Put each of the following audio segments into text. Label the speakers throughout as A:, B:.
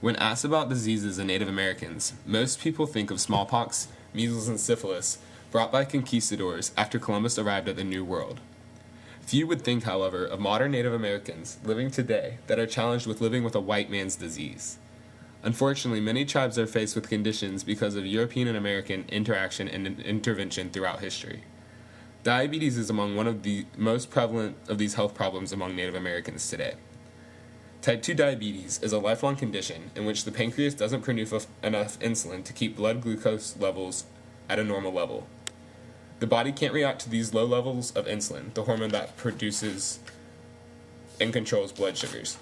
A: When asked about diseases in Native Americans, most people think of smallpox, measles, and syphilis brought by conquistadors after Columbus arrived at the New World. Few would think, however, of modern Native Americans living today that are challenged with living with a white man's disease. Unfortunately, many tribes are faced with conditions because of European and American interaction and intervention throughout history. Diabetes is among one of the most prevalent of these health problems among Native Americans today. Type 2 diabetes is a lifelong condition in which the pancreas doesn't produce enough insulin to keep blood glucose levels at a normal level. The body can't react to these low levels of insulin, the hormone that produces and controls blood sugars.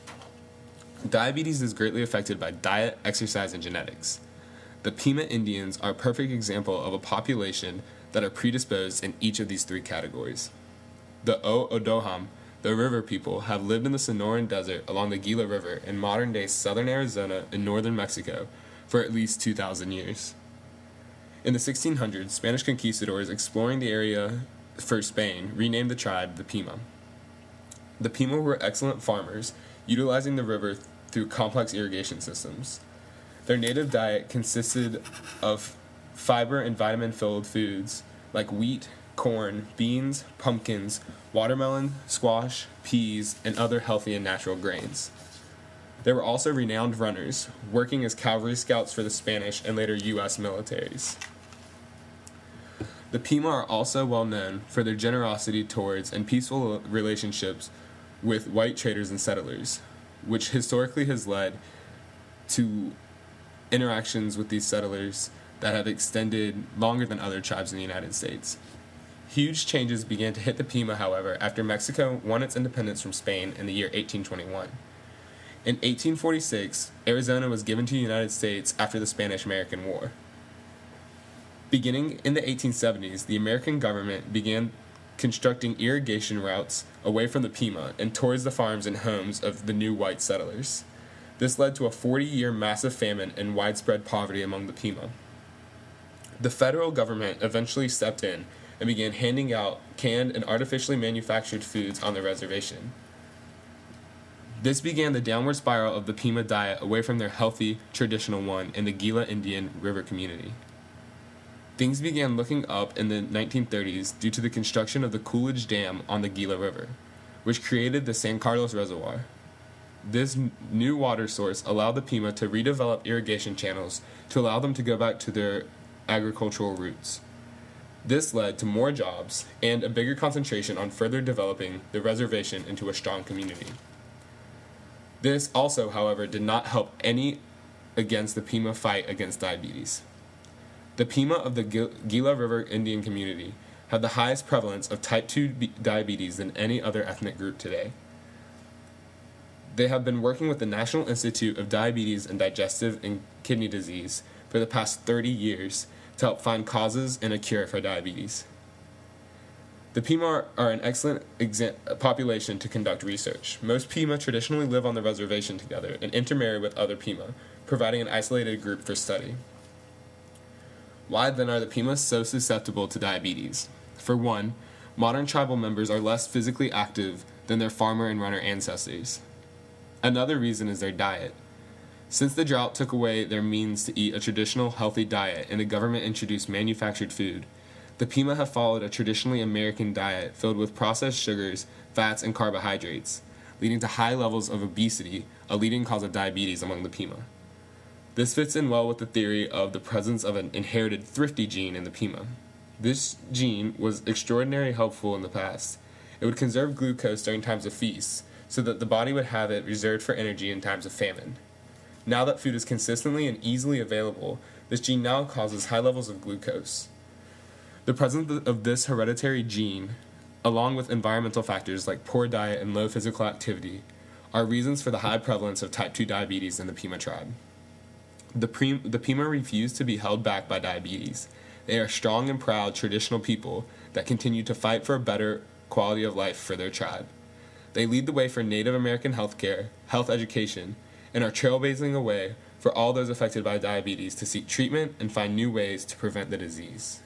A: Diabetes is greatly affected by diet, exercise, and genetics. The Pima Indians are a perfect example of a population that are predisposed in each of these three categories. The O'odham the river people have lived in the Sonoran Desert along the Gila River in modern day southern Arizona and northern Mexico for at least 2,000 years. In the 1600s, Spanish conquistadors exploring the area for Spain renamed the tribe the Pima. The Pima were excellent farmers, utilizing the river through complex irrigation systems. Their native diet consisted of fiber and vitamin filled foods like wheat, corn, beans, pumpkins, watermelon, squash, peas, and other healthy and natural grains. They were also renowned runners, working as cavalry scouts for the Spanish and later U.S. militaries. The Pima are also well known for their generosity towards and peaceful relationships with white traders and settlers, which historically has led to interactions with these settlers that have extended longer than other tribes in the United States. Huge changes began to hit the Pima, however, after Mexico won its independence from Spain in the year 1821. In 1846, Arizona was given to the United States after the Spanish American War. Beginning in the 1870s, the American government began constructing irrigation routes away from the Pima and towards the farms and homes of the new white settlers. This led to a 40 year massive famine and widespread poverty among the Pima. The federal government eventually stepped in and began handing out canned and artificially manufactured foods on the reservation. This began the downward spiral of the Pima diet away from their healthy, traditional one in the Gila Indian River community. Things began looking up in the 1930s due to the construction of the Coolidge Dam on the Gila River, which created the San Carlos Reservoir. This n- new water source allowed the Pima to redevelop irrigation channels to allow them to go back to their agricultural roots. This led to more jobs and a bigger concentration on further developing the reservation into a strong community. This also, however, did not help any against the Pima fight against diabetes. The Pima of the Gila River Indian community have the highest prevalence of type 2 diabetes than any other ethnic group today. They have been working with the National Institute of Diabetes and Digestive and Kidney Disease for the past 30 years to help find causes and a cure for diabetes. The Pima are an excellent population to conduct research. Most Pima traditionally live on the reservation together and intermarry with other Pima, providing an isolated group for study. Why then are the Pimas so susceptible to diabetes? For one, modern tribal members are less physically active than their farmer and runner ancestors. Another reason is their diet. Since the drought took away their means to eat a traditional healthy diet and the government introduced manufactured food, the Pima have followed a traditionally American diet filled with processed sugars, fats, and carbohydrates, leading to high levels of obesity, a leading cause of diabetes among the Pima. This fits in well with the theory of the presence of an inherited thrifty gene in the Pima. This gene was extraordinarily helpful in the past. It would conserve glucose during times of feasts, so that the body would have it reserved for energy in times of famine. Now that food is consistently and easily available, this gene now causes high levels of glucose. The presence of this hereditary gene, along with environmental factors like poor diet and low physical activity, are reasons for the high prevalence of type 2 diabetes in the Pima tribe. The, pre- the Pima refuse to be held back by diabetes. They are strong and proud traditional people that continue to fight for a better quality of life for their tribe. They lead the way for Native American healthcare, health education, and are trailblazing a way for all those affected by diabetes to seek treatment and find new ways to prevent the disease.